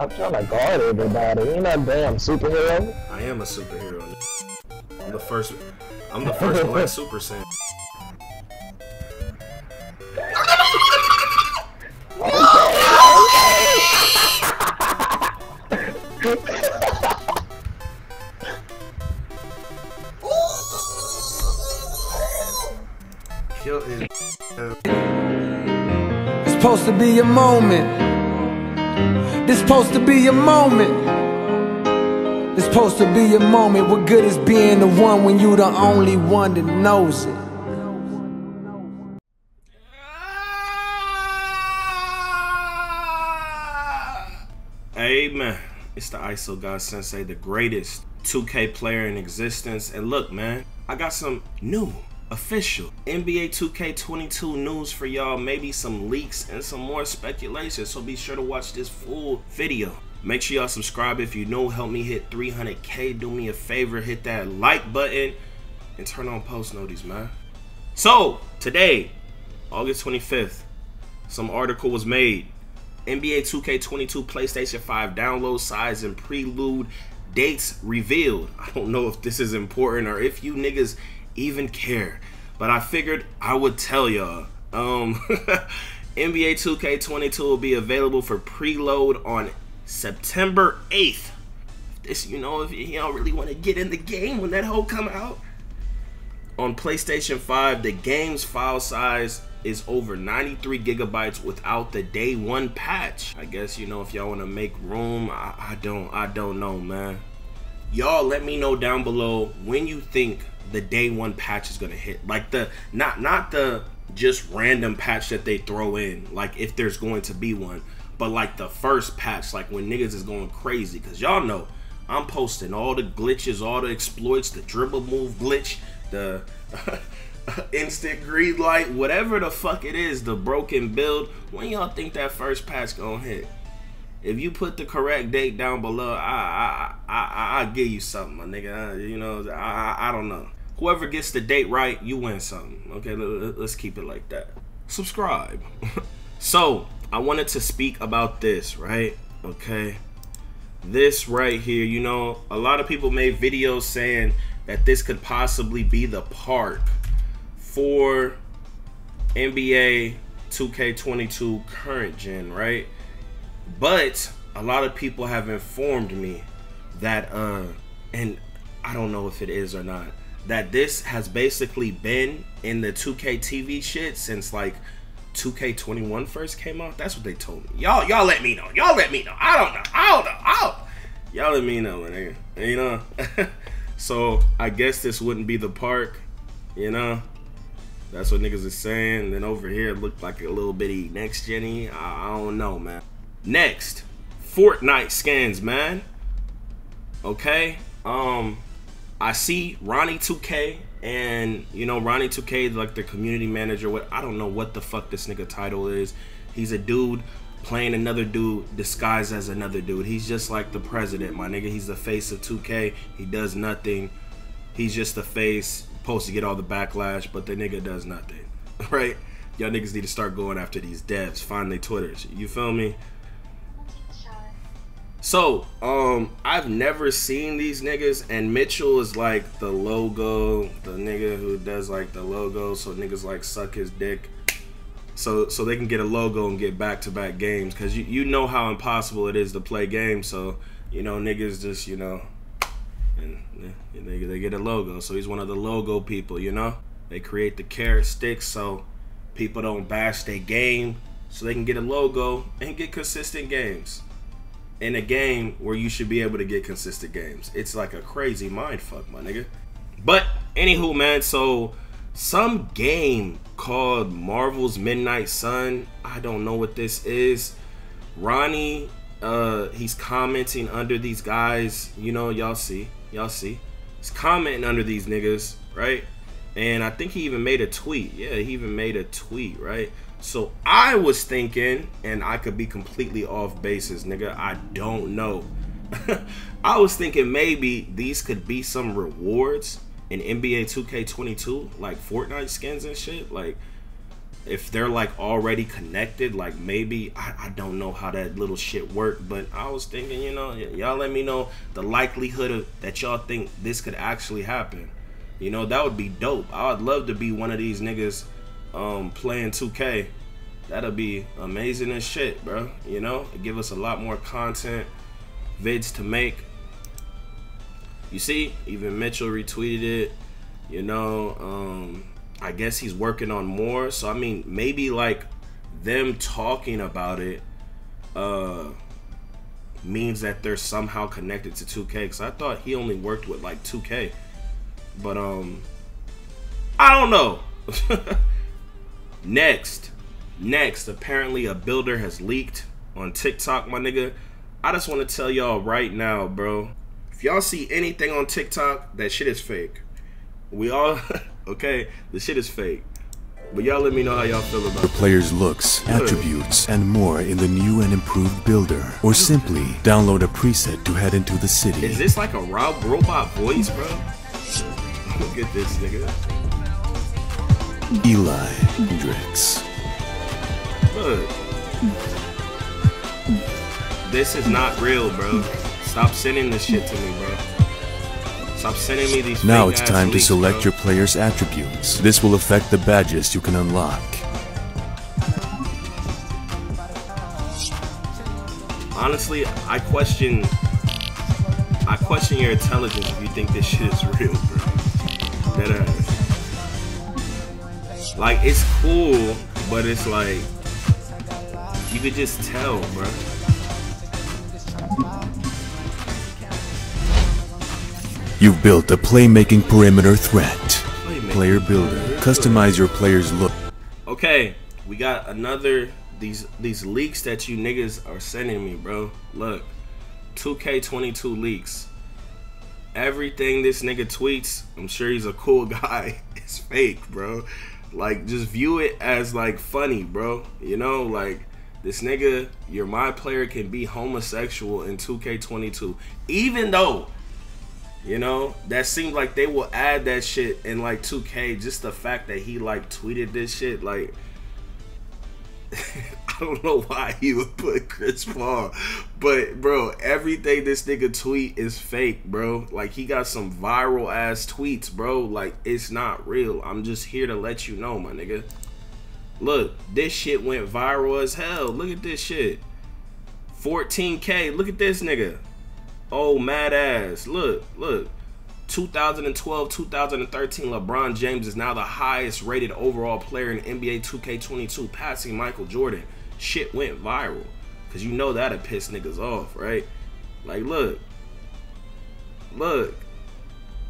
I'm trying to guard everybody. You're not damn superhero. I am a superhero. I'm the first. I'm the first black super saiyan. Kill his. It's supposed to be a moment. This supposed to be a moment. It's supposed to be a moment. What good is being the one when you the only one that knows it? Amen. It's the ISO God Sensei, the greatest 2K player in existence. And look, man, I got some new official NBA 2K22 news for y'all, maybe some leaks and some more speculation. So be sure to watch this full video. Make sure y'all subscribe if you know. Help me hit 300k. Do me a favor, hit that like button and turn on post notice, man. So today, August 25th, some article was made. NBA 2K22 PlayStation 5 download size and preload dates revealed. I don't know if this is important or if you niggas even care. But I figured I would tell y'all. Um, NBA 2K22 will be available for preload on September 8th. This, you know, if don't really want to get in the game when that whole come out. On PlayStation 5, the game's file size is over 93 gigabytes without the day one patch. I guess you know if y'all want to make room. I, I don't. I don't know, man. Y'all let me know down below when you think the day one patch is gonna hit. Like the not not the just random patch that they throw in. Like if there's going to be one, but like the first patch, like when niggas is going crazy. Cause y'all know I'm posting all the glitches, all the exploits, the dribble move glitch, the instant green light, whatever the fuck it is, the broken build. When y'all think that first patch gonna hit? If you put the correct date down below, I I I I give you something, my nigga. Uh, you know, I, I I don't know. Whoever gets the date right, you win something. Okay, let's keep it like that. Subscribe. so I wanted to speak about this, right? Okay, this right here. You know, a lot of people made videos saying that this could possibly be the park for NBA 2K22 current gen, right? But a lot of people have informed me that, uh, and I don't know if it is or not, that this has basically been in the 2K TV shit since like 2K21 first came out. That's what they told me. Y'all, y'all let me know. Y'all let me know. I don't know. I don't know. I don't. Y'all let me know, nigga. You know. so I guess this wouldn't be the park. You know. That's what niggas is saying. Then over here it looked like a little bitty next genny. I, I don't know, man. Next, Fortnite skins, man. Okay. Um, I see Ronnie 2K and you know Ronnie 2K like the community manager. What I don't know what the fuck this nigga title is. He's a dude playing another dude disguised as another dude. He's just like the president, my nigga. He's the face of 2K. He does nothing. He's just the face, supposed to get all the backlash, but the nigga does nothing. Right? Y'all niggas need to start going after these devs. Find their Twitters. You feel me? So, um, I've never seen these niggas, and Mitchell is like the logo, the nigga who does like the logo, so niggas like suck his dick, so so they can get a logo and get back to back games, cause you you know how impossible it is to play games, so you know niggas just you know, and they they get a logo, so he's one of the logo people, you know, they create the carrot sticks so people don't bash their game, so they can get a logo and get consistent games in a game where you should be able to get consistent games. It's like a crazy mind fuck, my nigga. But anywho, man, so some game called Marvel's Midnight Sun. I don't know what this is. Ronnie, uh, he's commenting under these guys. You know, y'all see, y'all see. He's commenting under these niggas, right? And I think he even made a tweet. Yeah, he even made a tweet, right? So I was thinking, and I could be completely off basis, nigga. I don't know. I was thinking maybe these could be some rewards in NBA 2K22, like Fortnite skins and shit. Like, if they're like already connected, like maybe I, I don't know how that little shit worked, but I was thinking, you know, y'all let me know the likelihood of that y'all think this could actually happen. You know, that would be dope. I would love to be one of these niggas um, playing 2K. That'll be amazing as shit, bro. You know, give us a lot more content, vids to make. You see, even Mitchell retweeted it. You know, um, I guess he's working on more. So I mean, maybe like them talking about it uh means that they're somehow connected to 2K. Cause I thought he only worked with like 2K, but um, I don't know. next, next, apparently a builder has leaked on TikTok, my nigga. I just want to tell y'all right now, bro. If y'all see anything on TikTok, that shit is fake. We all okay? The shit is fake. But y'all let me know how y'all feel about the player's looks, attributes, and more in the new and improved builder. Or simply download a preset to head into the city. Is this like a Rob robot voice, bro? Look at this nigga. Eli Hendrix. Look. This is not real, bro. Stop sending this shit to me, bro. Stop sending me these Now it's time leaks, to select bro. your player's attributes. This will affect the badges you can unlock. Honestly, I question I question your intelligence if you think this shit is real, bro. That ass. Like it's cool, but it's like you could just tell, bro. You've built a playmaking perimeter threat. Playmaking Player builder. Customize your player's look. Okay, we got another these these leaks that you niggas are sending me, bro. Look, 2K22 leaks. Everything this nigga tweets, I'm sure he's a cool guy. It's fake, bro. Like just view it as like funny, bro. You know, like this nigga, your my player can be homosexual in 2K22, even though you know, that seems like they will add that shit in like 2K. Just the fact that he like tweeted this shit, like I don't know why he would put Chris Paul, but bro, everything this nigga tweet is fake, bro. Like he got some viral ass tweets, bro. Like it's not real. I'm just here to let you know, my nigga. Look, this shit went viral as hell. Look at this shit. 14k. Look at this nigga. Oh, mad ass. Look, look. 2012 2013 LeBron James is now the highest rated overall player in NBA 2K22, passing Michael Jordan. Shit went viral. Cause you know that'll piss niggas off, right? Like, look. Look.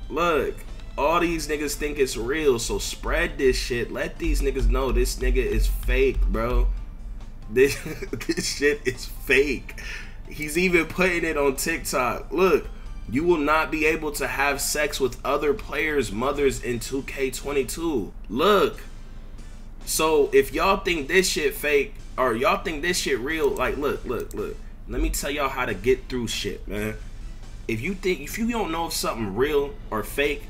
Look. All these niggas think it's real, so spread this shit. Let these niggas know this nigga is fake, bro. This, this shit is fake. He's even putting it on TikTok. Look, you will not be able to have sex with other players' mothers in 2K22. Look. So if y'all think this shit fake or y'all think this shit real, like look, look, look. Let me tell y'all how to get through shit, man. If you think if you don't know if something real or fake,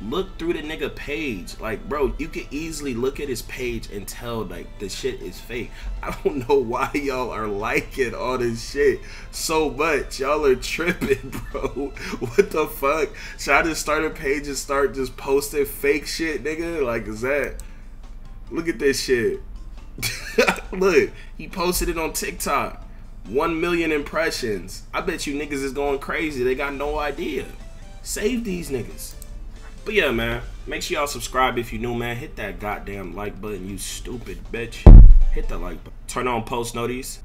look through the nigga page. Like, bro, you can easily look at his page and tell like the shit is fake. I don't know why y'all are liking all this shit so much. Y'all are tripping, bro. What the fuck? Should I just start a page and start just posting fake shit, nigga? Like, is that? Look at this shit. look, he posted it on TikTok. One million impressions. I bet you niggas is going crazy. They got no idea. Save these niggas. But yeah, man, make sure y'all subscribe if you new, man. Hit that goddamn like button, you stupid bitch. Hit the like button. Turn on post notice.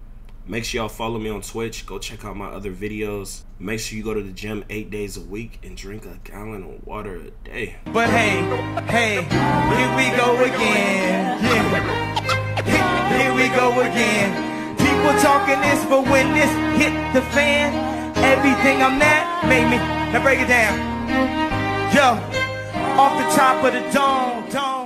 Make sure y'all follow me on Twitch. Go check out my other videos. Make sure you go to the gym eight days a week and drink a gallon of water a day. But hey, hey, here we go again. Yeah. Here we go again. People talking this, but when this hit the fan, everything I'm at made me. Now break it down. Yo off the top of the dome, dome.